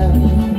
I'm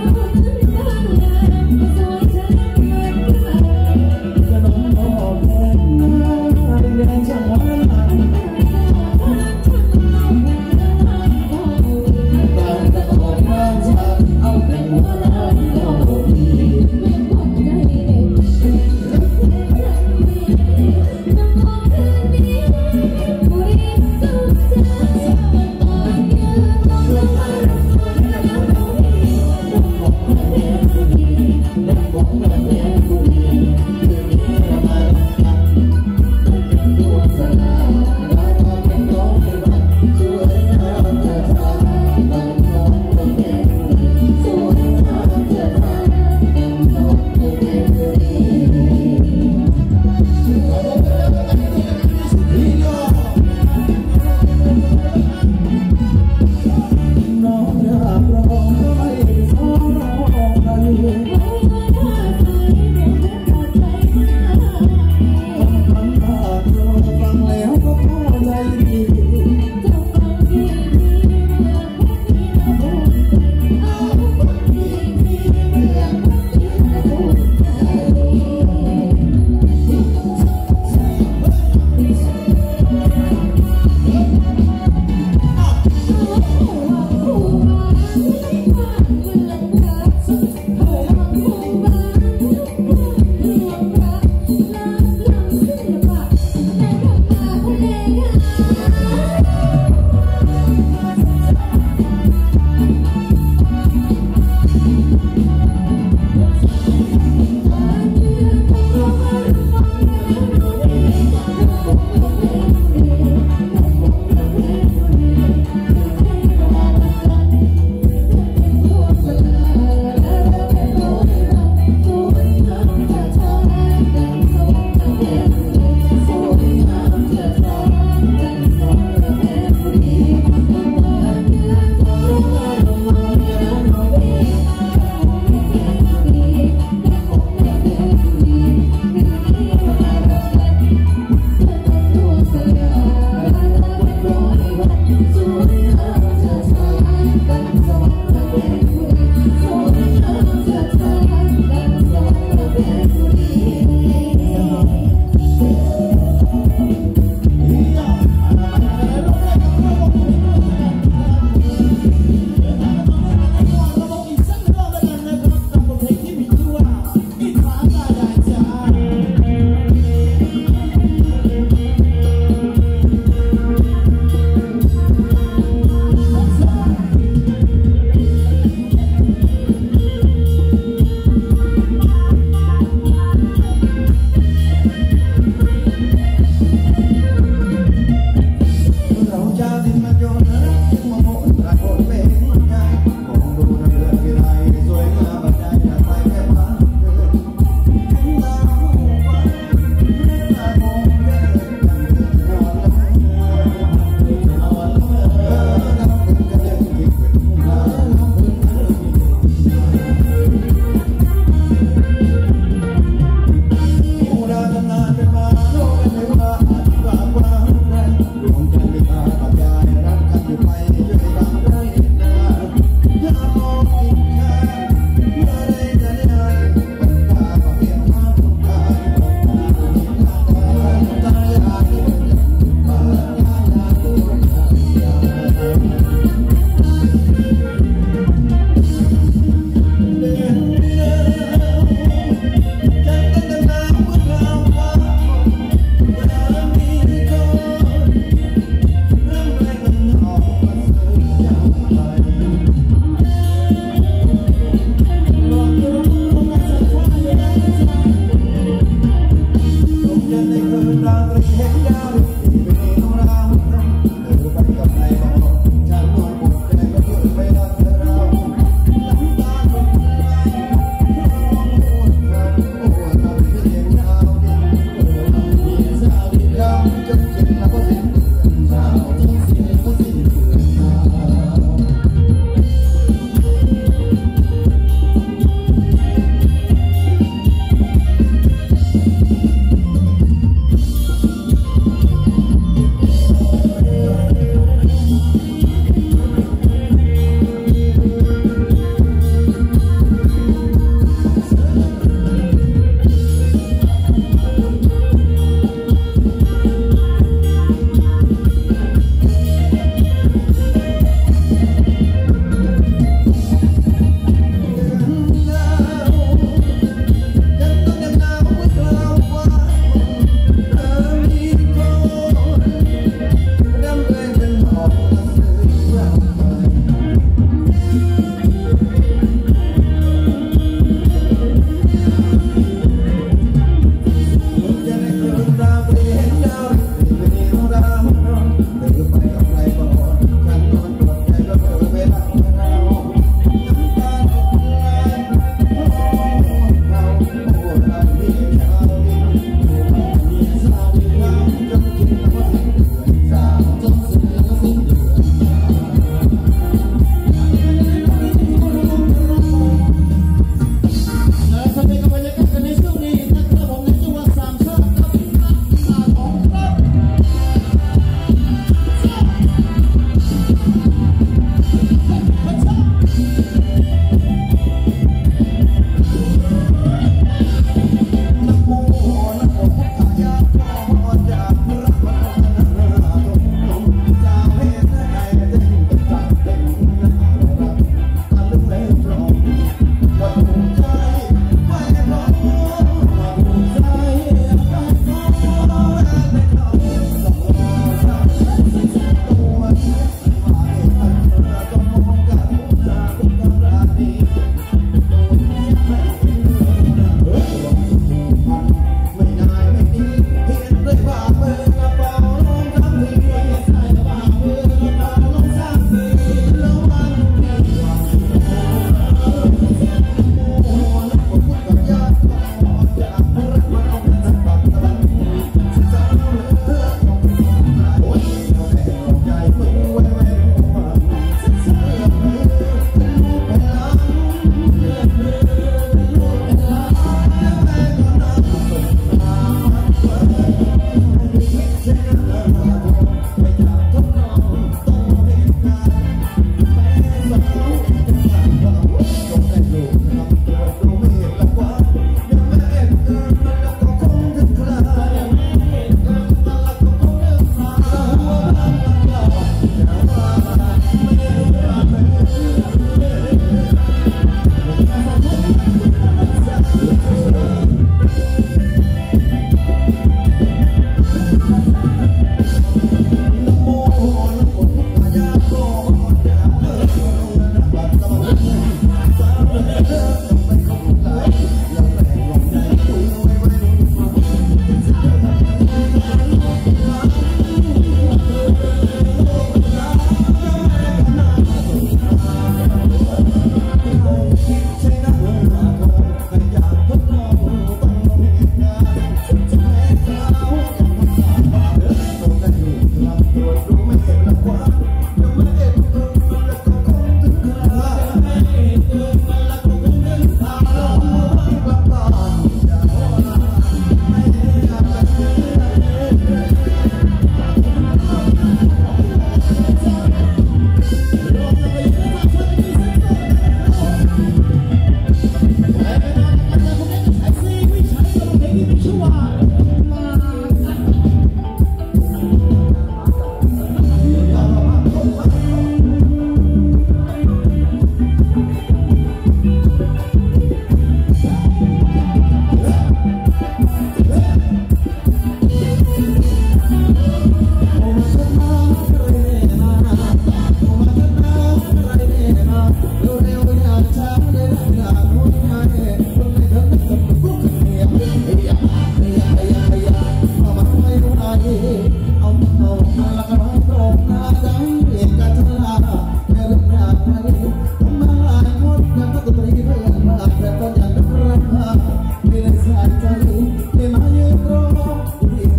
yeah.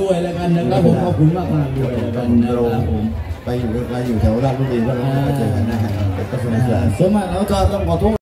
ด้วยสุขภาพด้วยแล้วกันนะครับผมขอบคุณมากมากๆด้วยแล้วกันนะครับผมไปอยู่ไกลๆอยู่แถวราชบุรีก็เราไปเจอกันนะฮะก็สนุกสนานส่วนมากเราจะต้องขอโทษ